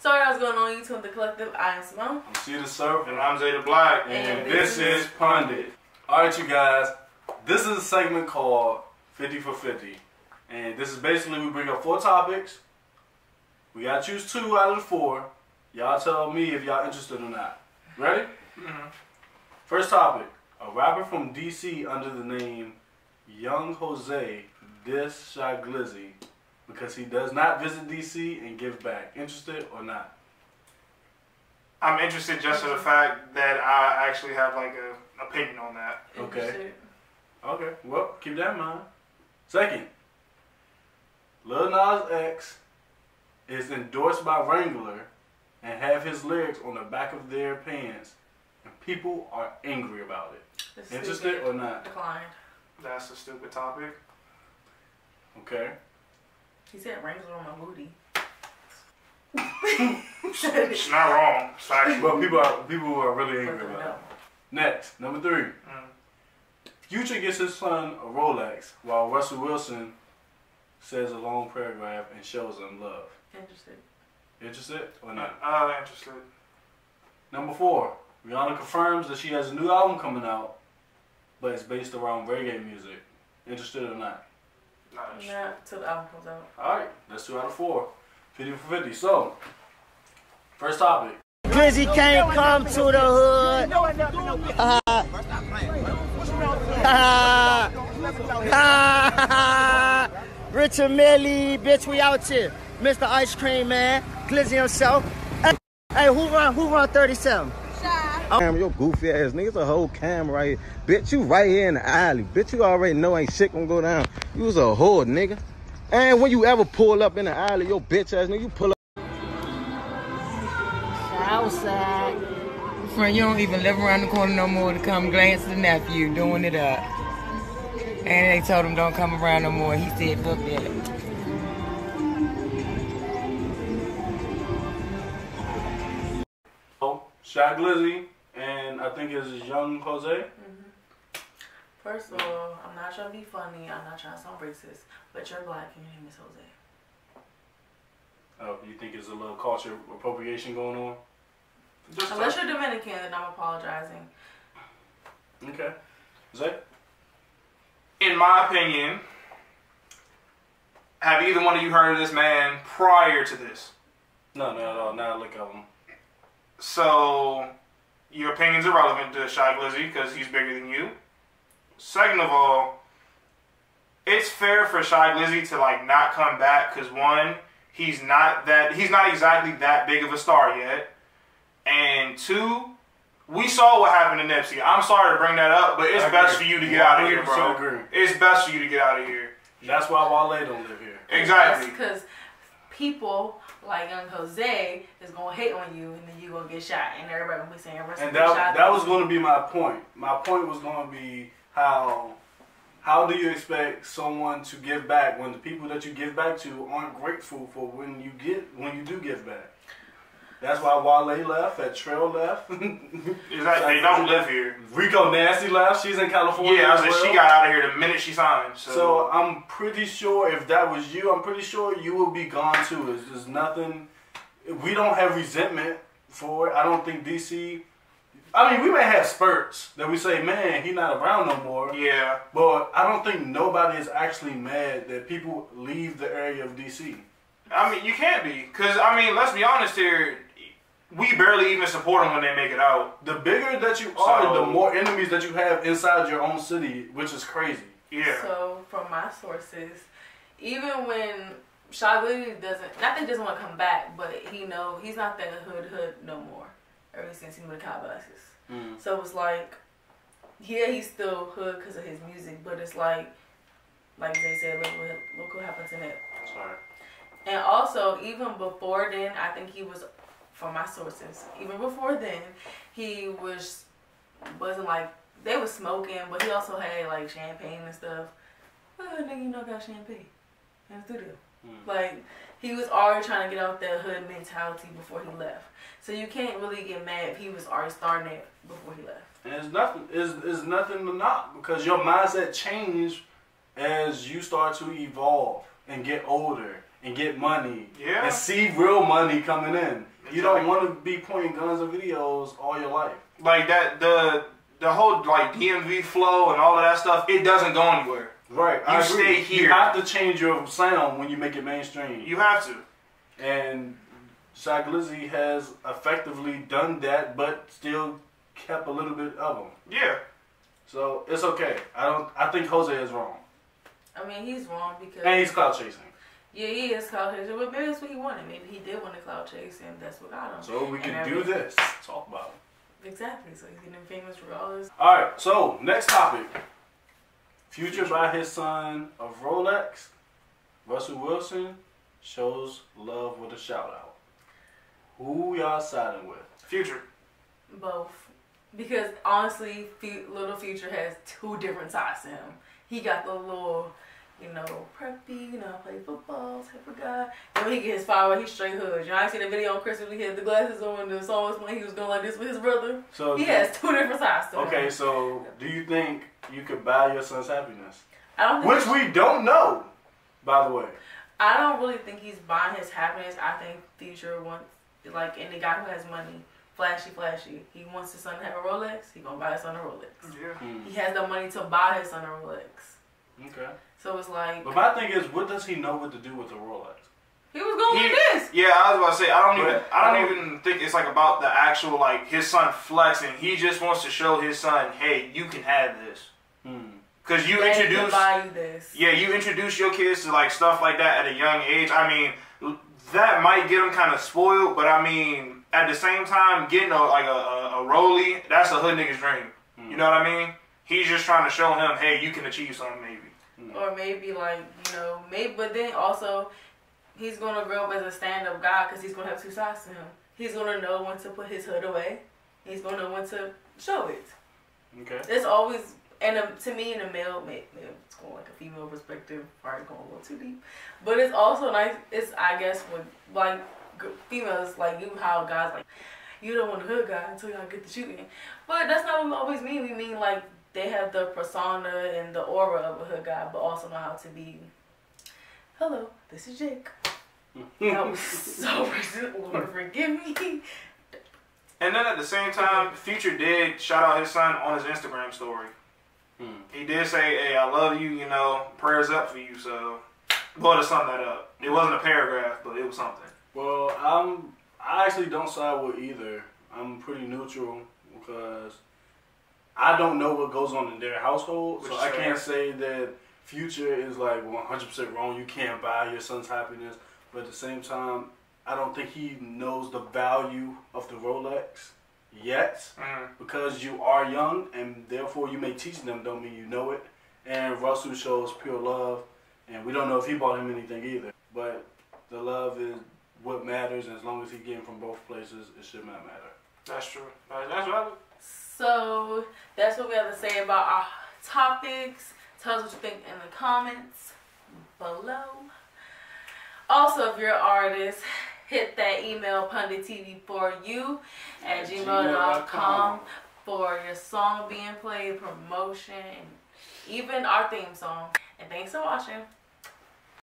So what's going on YouTube, The Collective? I am Simone. I'm C the Surf, And I'm Zay the Black. and, And this this is Pundit. All right, you guys. This is a segment called 50 for 50. And this is basically we bring up four topics. We got to choose two out of the four. Y'all tell me if y'all interested or not. Ready? Mm-hmm. First topic. A rapper from DC under the name Young Jose diss Shy Glizzy because he does not visit DC and give back. Interested or not? I'm interested just for the fact that I actually have like a opinion on that. Okay. Okay, well, keep that in mind. Second, Lil Nas X is endorsed by Wrangler and have his lyrics on the back of their pants, and people are angry about it. It's Interested or not? Declined. That's a stupid topic. Okay. He said Wrangler on my booty. It's not wrong. It's factual. But people are people are really Fuck angry about it. Next, number three. Mm. Future gets his son a Rolex, while Russell Wilson says a long paragraph and shows him love. Interested. Interested or not? Uh, interested. Number four, Rihanna confirms that she has a new album coming out, but it's based around reggae music. Interested or not? Not interested. Not till the album comes out. Alright, that's two out of four. 50 for 50. So, first topic. Glizzy can't come to the hood. Uh, uh, Richard Mille, bitch, we out here. Mr. Ice Cream Man, Glizzy himself. Hey, hey, who run? Who run 37? Damn, your goofy ass nigga, it's a whole camera right here. Bitch, you right here in the alley. Bitch, you already know ain't shit gonna go down. You was a whore, nigga. And when you ever pull up in the alley, your bitch ass nigga, you pull up. Outside. Friend, you don't even live around the corner no more to come glance at the nephew doing it up. And they told him don't come around no more. He said, fuck that. So, Shy Glizzy, and I think it's Young Jose. Mm-hmm. First of all, I'm not trying to be funny. I'm not trying to sound racist. But you're black and your name is Jose. Oh, you think there's a little culture appropriation going on? Just Unless you're Dominican, then I'm apologizing. Okay. Zay? in my opinion, have either one of you heard of this man prior to this? No, no, no. Now look at him. So your opinion's irrelevant to Shy Glizzy because he's bigger than you. Second of all, it's fair for Shy Glizzy to like not come back because one, he's not that he's not exactly that big of a star yet, and two, we saw what happened to Nipsey. I'm sorry to bring that up, but it's I best agree. for you to get out of here, bro. agree. It's best for you to get out of here. That's why Wale don't live here. Exactly. Because people like Young Jose is gonna hate on you, and then you gonna get shot, and everybody gonna be saying, "Rest in And that, shot." that was going to be my point. My point was going to be how how do you expect someone to give back when the people that you give back to aren't grateful for when you get when you do give back? That's why Wale left, that Trel left, Exactly. They don't live here. Rico Nasty left. She's in California. Yeah, I as like, well. she got out of here the minute she signed. So, So I'm pretty sure if that was you, I'm pretty sure you will be gone too. There's, there's nothing. We don't have resentment for it. I don't think DC. I mean, we may have spurts that we say, man, he not around no more. yeah, But I don't think nobody is actually mad that people leave the area of DC. I mean you can't be because I mean let's be honest here. We barely even support them when they make it out. The bigger that you are, So- the more enemies that you have inside your own city, which is crazy. Yeah. So from my sources, even when Shy Glizzy doesn't, not that he doesn't want to come back, but he know he's not that hood hood no more. Ever since he moved to Calabasas, Mm. so it's like, yeah, he's still hood because of his music, but it's like, like they said, look what look what happened to Nip. Sorry. And also, even before then, I think he was, from my sources, even before then, he was wasn't like they was smoking, but he also had like champagne and stuff. Oh, nigga, you know, got champagne in the studio. Mm. Like he was already trying to get out that hood mentality before he left. So you can't really get mad if he was already starting it before he left. And it's nothing. It's, it's nothing to knock because your mindset change as you start to evolve and get older and get money Yeah. and see real money coming in. You don't want to be pointing guns and videos all your life. Like that the the whole like DMV flow and all of that stuff, it doesn't go anywhere. Right. You stay You here. have to change your sound when you make it mainstream. You have to. and Shy Glizzy has effectively done that, but still kept a little bit of them. Yeah. So it's okay. I don't. I think Jose is wrong, I mean, he's wrong because and he's cloud chasing. Yeah, he is cloud chasing, but maybe that's what he wanted. Maybe he did want to cloud chase, and that's what got him. So we can do this. Talk about it. Exactly. So he's getting famous for all this. All right. So next topic. Future by his son of Rolex. Russell Wilson shows love with a shout out. Who y'all siding with? Future. Both. Because honestly, Little Future has two different sides to him. He got the little, you know, preppy, you know, play football type of guy. And when he get his fire, he's straight hood. You know, I seen a video on Christmas. He had the glasses on. The song was playing. He was going like this with his brother. So He has two different sides to him. Okay, so do you think you could buy your son's happiness? I don't. Think Which we don't know, by the way. I don't really think he's buying his happiness. I think Future wants, like, any guy who has money, flashy, flashy. He wants his son to have a Rolex. He gonna buy his son a Rolex. Yeah. Hmm. He has the money to buy his son a Rolex. Okay. So it's like But my thing is, what does he know what to do with the Rolex? he was going He- like this. Yeah, I was about to say I don't even I don't I even think it's like about the actual like his son flexing. He just wants to show his son, hey, you can have this. Hmm. Cause you Daddy introduce buy you this. yeah, you introduce your kids to like stuff like that at a young age. I mean, that might get them kind of spoiled, but I mean, at the same time, getting a like a, a, a rollie, that's a hood nigga's dream. You know what I mean? He's just trying to show him, hey, you can achieve something, maybe. Or maybe like you know, maybe. But then also, he's gonna grow up as a stand-up guy because he's gonna have two sides to him. He's gonna know when to put his hood away. He's gonna know when to show it. Okay. It's always and um, to me in a male, it's going like a female perspective, probably going a little too deep. But it's also nice. It's I guess with like females like you, how guys like you don't want a hood guy until y'all get the shooting. But that's not what we always mean. We mean like they have the persona and the aura of a hood guy, but also know how to be. Hello, this is Jake. That was so racist. Lord forgive me. And then at the same time, Future did shout out his son on his Instagram story. Hmm. He did say, "Hey, I love you. You know, prayers up for you." So, go to sum that up. It wasn't a paragraph, but it was something. Well, I'm. I actually don't side with either. I'm pretty neutral because I don't know what goes on in their household, so I can't say that Future is like 100% wrong. You can't buy your son's happiness, but at the same time, I don't think he knows the value of the Rolex yet Mm. because you are young and therefore you may teach them. Don't mean you know it. And Russell shows pure love, and we don't know if he bought him anything either. But the love is what matters, and as long as he getting from both places, it should not matter. That's true. That's valid. So that's what we have to say about our topics. Tell us what you think in the comments below. Also, if you're an artist, hit that email pundittv for you at gmail.com for your song being played, promotion, and even our theme song. And thanks for watching.